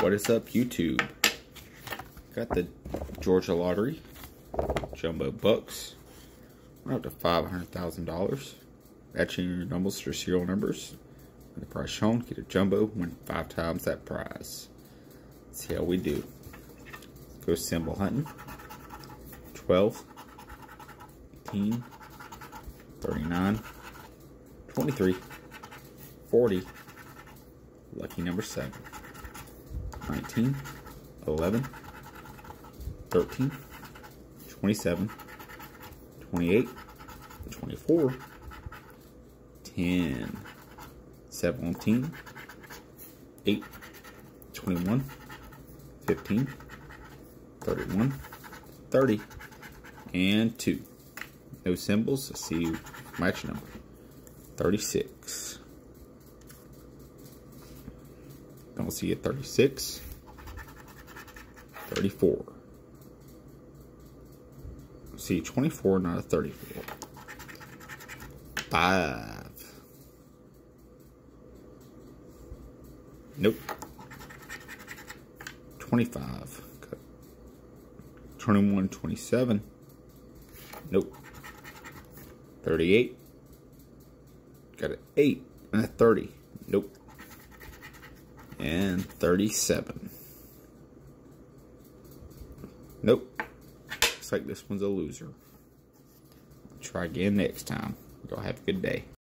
What is up, YouTube? Got the Georgia Lottery Jumbo Bucks. We're up to $500,000. Matching your numbers to serial numbers. When the price shown, get a jumbo, win five times that prize. Let's see how we do. Go symbol hunting. 12, 18, 39, 23, 40, lucky number 7, 19, 11, 13, 27, 28, 24, 10, 17, 8, 21, 15, 31, 30, and 2. No symbols. See match number. 36. Don't see a 36. 34. See 24, not a 34. 5. Nope. 25. 21, 27. Nope. 38. Got an 8 and a 30. Nope. And 37. Nope. Looks like this one's a loser. Try again next time. Y'all have a good day.